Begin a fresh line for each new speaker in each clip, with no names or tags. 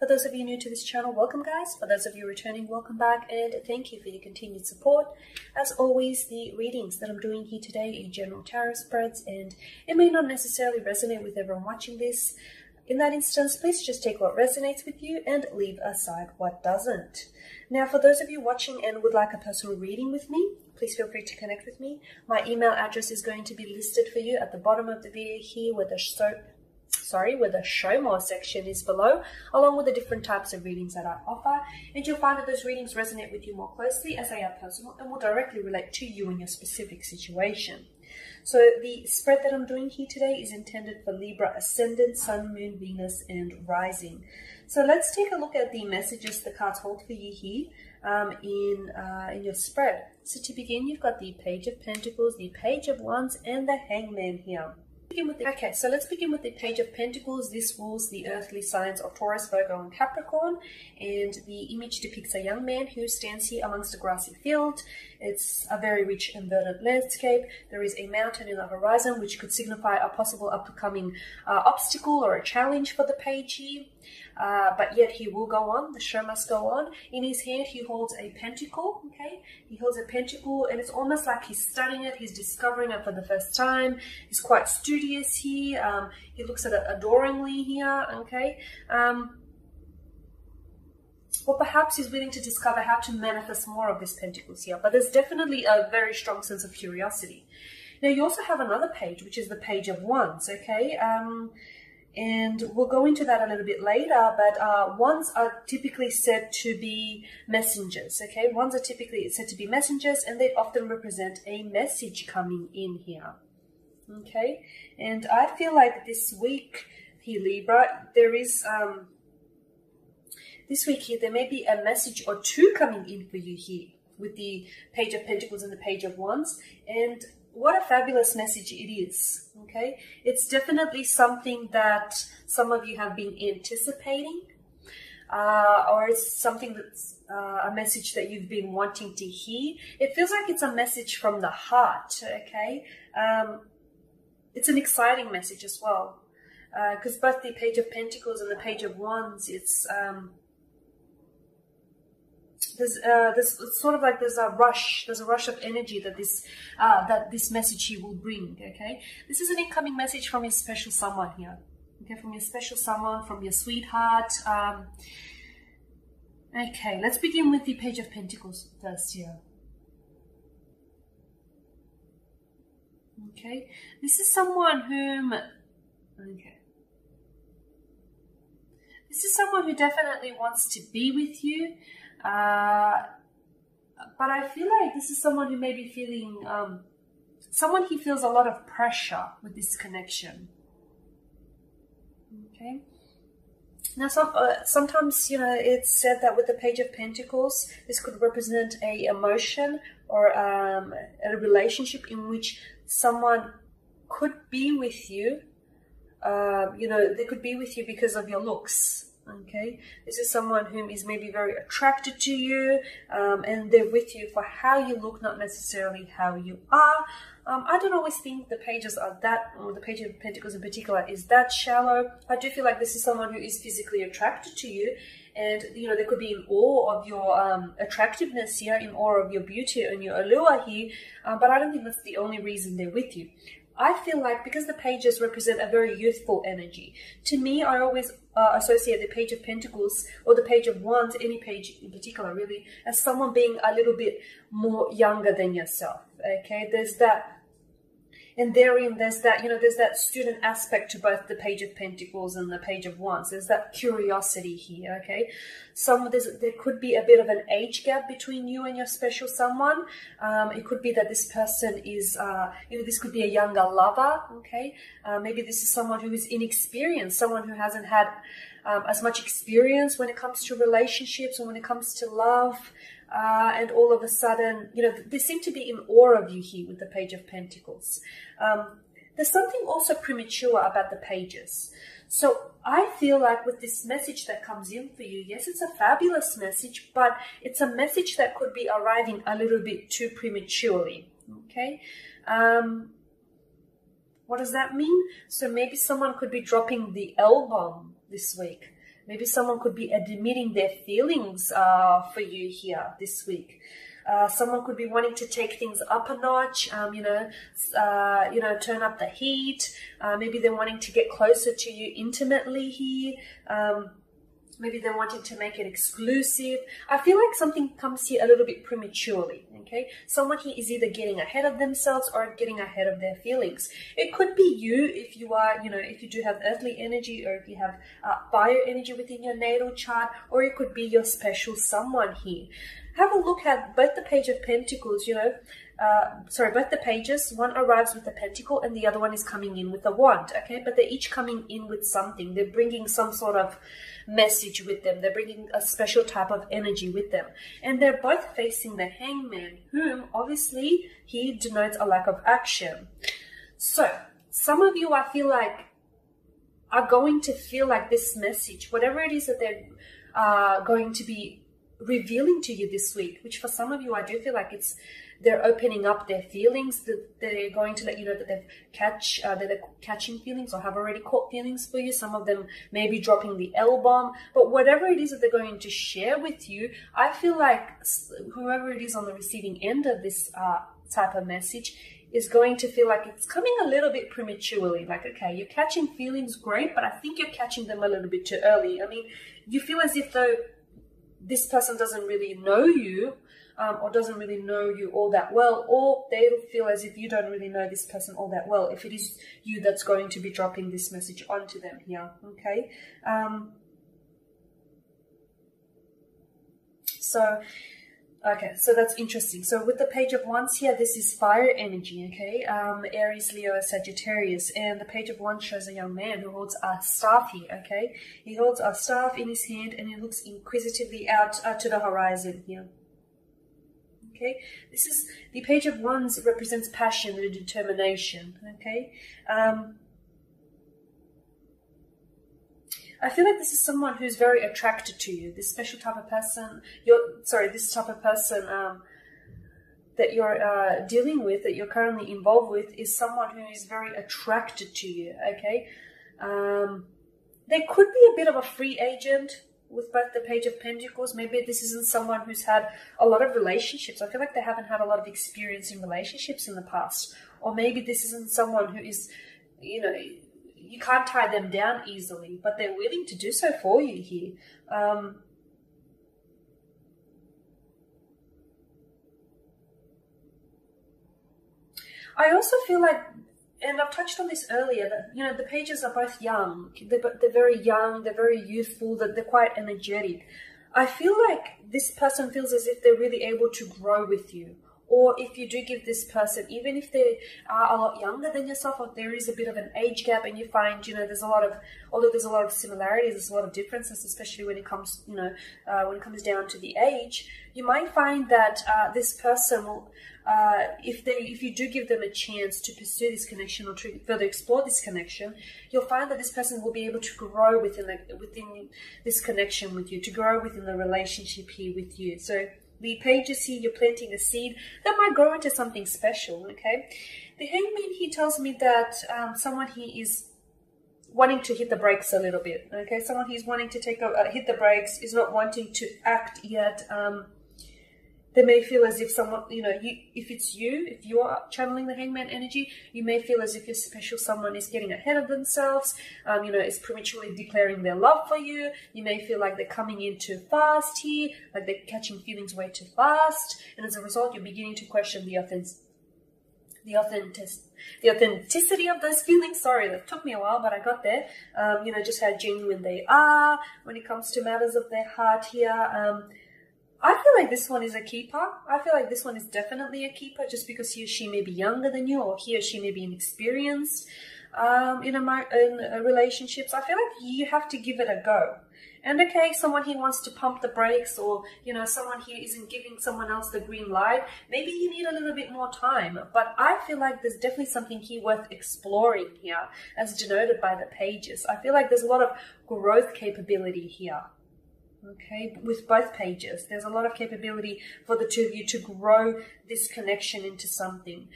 For those of you new to this channel, welcome guys. For those of you returning, welcome back and thank you for your continued support. As always, the readings that I'm doing here today are general tarot spreads and it may not necessarily resonate with everyone watching this. In that instance, please just take what resonates with you and leave aside what doesn't. Now, for those of you watching and would like a personal reading with me, please feel free to connect with me. My email address is going to be listed for you at the bottom of the video here where the sorry, where the show more section is below, along with the different types of readings that I offer. And you'll find that those readings resonate with you more closely as they are personal and will directly relate to you and your specific situation. So the spread that I'm doing here today is intended for Libra Ascendant, Sun, Moon, Venus, and Rising. So let's take a look at the messages the cards hold for you here um, in, uh, in your spread. So to begin, you've got the Page of Pentacles, the Page of Wands, and the Hangman here. Okay, so let's begin with the Page of Pentacles. This rules the earthly signs of Taurus, Virgo, and Capricorn. And the image depicts a young man who stands here amongst a grassy field. It's a very rich inverted landscape. There is a mountain in the horizon, which could signify a possible upcoming uh, obstacle or a challenge for the page. Uh, but yet he will go on. The show must go on. In his hand, he holds a pentacle. Okay, he holds a pentacle, and it's almost like he's studying it. He's discovering it for the first time. He's quite studious here. Um, he looks at it adoringly here. Okay. Um, or perhaps he's willing to discover how to manifest more of this pentacles here. But there's definitely a very strong sense of curiosity. Now, you also have another page, which is the page of wands, okay? Um, and we'll go into that a little bit later, but uh, wands are typically said to be messengers, okay? Wands are typically said to be messengers, and they often represent a message coming in here, okay? And I feel like this week here, Libra, there is... Um, this week here, there may be a message or two coming in for you here with the Page of Pentacles and the Page of Wands. And what a fabulous message it is, okay? It's definitely something that some of you have been anticipating, uh, or it's something that's uh, a message that you've been wanting to hear. It feels like it's a message from the heart, okay? Um, it's an exciting message as well, because uh, both the Page of Pentacles and the Page of Wands, it's... Um, there's uh, there's sort of like there's a rush there's a rush of energy that this uh, that this message he will bring okay? This is an incoming message from your special someone here okay? From your special someone from your sweetheart um, okay let's begin with the page of pentacles first here. Okay this is someone whom okay. This is someone who definitely wants to be with you uh, but I feel like this is someone who may be feeling, um, someone he feels a lot of pressure with this connection. Okay. Now, uh, sometimes, you know, it's said that with the Page of Pentacles, this could represent a emotion or um, a relationship in which someone could be with you. Uh, you know, they could be with you because of your looks okay? This is someone whom is maybe very attracted to you um, and they're with you for how you look not necessarily how you are. Um, I don't always think the pages are that or the page of pentacles in particular is that shallow. I do feel like this is someone who is physically attracted to you and you know they could be in awe of your um, attractiveness here in awe of your beauty and your allure here uh, but I don't think that's the only reason they're with you I feel like because the pages represent a very youthful energy, to me, I always uh, associate the page of pentacles or the page of wands, any page in particular, really, as someone being a little bit more younger than yourself. Okay, there's that and therein there's that you know there's that student aspect to both the page of pentacles and the page of wands. There's that curiosity here okay? Some there could be a bit of an age gap between you and your special someone. Um, it could be that this person is uh, you know this could be a younger lover okay? Uh, maybe this is someone who is inexperienced someone who hasn't had um, as much experience when it comes to relationships or when it comes to love uh, and all of a sudden, you know, they seem to be in awe of you here with the Page of Pentacles. Um, there's something also premature about the pages. So I feel like with this message that comes in for you, yes, it's a fabulous message, but it's a message that could be arriving a little bit too prematurely. Okay. Um, what does that mean? So maybe someone could be dropping the L bomb this week Maybe someone could be admitting their feelings uh, for you here this week. Uh, someone could be wanting to take things up a notch, um, you know, uh, you know, turn up the heat. Uh, maybe they're wanting to get closer to you intimately here. Um, maybe they're wanting to make it exclusive. I feel like something comes here a little bit prematurely, okay? Someone here is either getting ahead of themselves or getting ahead of their feelings. It could be you if you are, you know, if you do have earthly energy or if you have uh, fire energy within your natal chart, or it could be your special someone here. Have a look at both the Page of Pentacles, you know, uh, sorry, both the pages, one arrives with a pentacle and the other one is coming in with a wand, okay? But they're each coming in with something. They're bringing some sort of message with them. They're bringing a special type of energy with them. And they're both facing the hangman, whom obviously he denotes a lack of action. So, some of you, I feel like, are going to feel like this message, whatever it is that they're uh, going to be revealing to you this week, which for some of you, I do feel like it's they're opening up their feelings. That they're going to let you know that they've catch uh, that they're catching feelings or have already caught feelings for you. Some of them may be dropping the L bomb, but whatever it is that they're going to share with you, I feel like whoever it is on the receiving end of this uh, type of message is going to feel like it's coming a little bit prematurely. Like, okay, you're catching feelings, great, but I think you're catching them a little bit too early. I mean, you feel as if though this person doesn't really know you um, or doesn't really know you all that well, or they'll feel as if you don't really know this person all that well, if it is you that's going to be dropping this message onto them here, okay? Um, so, Okay, so that's interesting. So with the Page of Wands here, this is fire energy, okay? Um, Aries, Leo, Sagittarius. And the Page of Wands shows a young man who holds a staff here, okay? He holds a staff in his hand and he looks inquisitively out uh, to the horizon here. Okay, this is the Page of Wands represents passion and determination, okay? Um, I feel like this is someone who's very attracted to you. This special type of person. You're sorry, this type of person um, that you're uh, dealing with, that you're currently involved with, is someone who is very attracted to you. Okay, um, there could be a bit of a free agent with both the Page of Pentacles. Maybe this isn't someone who's had a lot of relationships. I feel like they haven't had a lot of experience in relationships in the past, or maybe this isn't someone who is, you know you can't tie them down easily, but they're willing to do so for you here. Um, I also feel like, and I've touched on this earlier, that you know the pages are both young. They're, they're very young. They're very youthful. That they're quite energetic. I feel like this person feels as if they're really able to grow with you or if you do give this person, even if they are a lot younger than yourself, or there is a bit of an age gap, and you find, you know, there's a lot of, although there's a lot of similarities, there's a lot of differences, especially when it comes, you know, uh, when it comes down to the age, you might find that uh, this person will, uh, if they, if you do give them a chance to pursue this connection or to further explore this connection, you'll find that this person will be able to grow within the, within this connection with you, to grow within the relationship here with you. So the pages here, you're planting a seed that might grow into something special, okay? The hangman here tells me that um, someone here is wanting to hit the brakes a little bit, okay? Someone who's wanting to take a, uh, hit the brakes, is not wanting to act yet, um, they may feel as if someone, you know, you, if it's you, if you are channeling the hangman energy, you may feel as if your special someone is getting ahead of themselves, um, you know, is prematurely declaring their love for you. You may feel like they're coming in too fast here, like they're catching feelings way too fast. And as a result, you're beginning to question the authentic, the authentic, the authenticity of those feelings. Sorry, that took me a while, but I got there. Um, you know, just how genuine they are when it comes to matters of their heart here. Um, I feel like this one is a keeper. I feel like this one is definitely a keeper just because he or she may be younger than you or he or she may be inexperienced um, in, a, in a relationships. I feel like you have to give it a go. And okay, someone here wants to pump the brakes or, you know, someone here isn't giving someone else the green light. Maybe you need a little bit more time. But I feel like there's definitely something here worth exploring here as denoted by the pages. I feel like there's a lot of growth capability here okay with both pages there's a lot of capability for the two of you to grow this connection into something.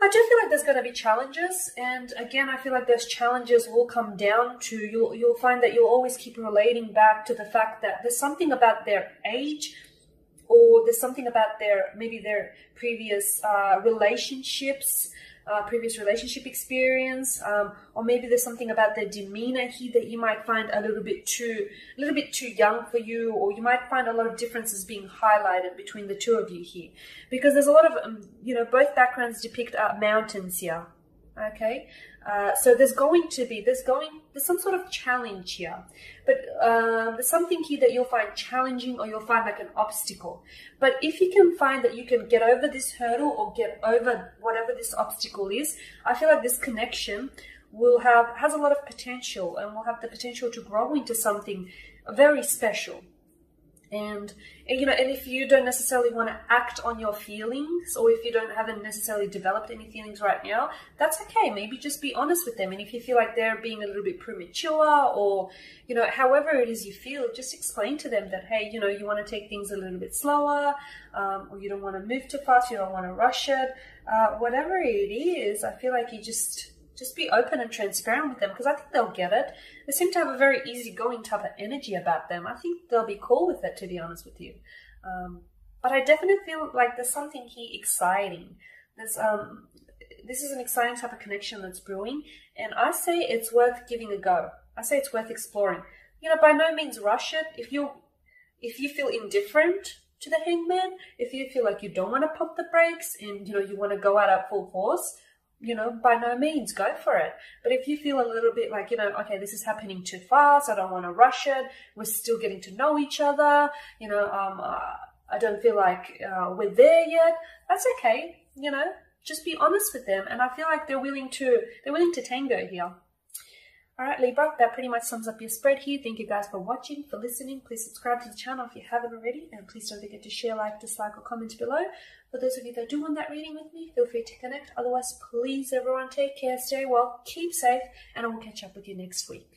I do feel like there's going to be challenges, and again, I feel like those challenges will come down to you'll you'll find that you'll always keep relating back to the fact that there's something about their age, or there's something about their maybe their previous uh, relationships uh, previous relationship experience, um, or maybe there's something about their demeanor here that you might find a little bit too, a little bit too young for you, or you might find a lot of differences being highlighted between the two of you here, because there's a lot of, um, you know, both backgrounds depict uh, mountains here. Okay, uh, so there's going to be there's going there's some sort of challenge here, but um, there's something here that you'll find challenging or you'll find like an obstacle. But if you can find that you can get over this hurdle or get over whatever this obstacle is, I feel like this connection will have has a lot of potential and will have the potential to grow into something very special and, and, you know and if you don't necessarily want to act on your feelings or if you don't haven't necessarily developed any feelings right now that's okay. Maybe just be honest with them. And if you feel like they're being a little bit premature or you know however it is you feel just explain to them that hey you know you want to take things a little bit slower um, or you don't want to move too fast you don't want to rush it. Uh, whatever it is i feel like you just just be open and transparent with them because I think they'll get it. They seem to have a very easygoing type of energy about them. I think they'll be cool with it, to be honest with you. Um, but I definitely feel like there's something here exciting. There's um, this is an exciting type of connection that's brewing, and I say it's worth giving a go. I say it's worth exploring. You know, by no means rush it. If you if you feel indifferent to the hangman, if you feel like you don't want to pump the brakes and you know you want to go out at full force, you know, by no means go for it. But if you feel a little bit like, you know, okay, this is happening too fast, I don't want to rush it, we're still getting to know each other, you know, um, uh, I don't feel like uh, we're there yet, that's okay, you know, just be honest with them. And I feel like they're willing to, they're willing to tango here. All right, Libra, that pretty much sums up your spread here. Thank you guys for watching, for listening. Please subscribe to the channel if you haven't already, and please don't forget to share, like, dislike, or comment below. For those of you that do want that reading with me, feel free to connect. Otherwise, please, everyone, take care, stay well, keep safe, and I will catch up with you next week.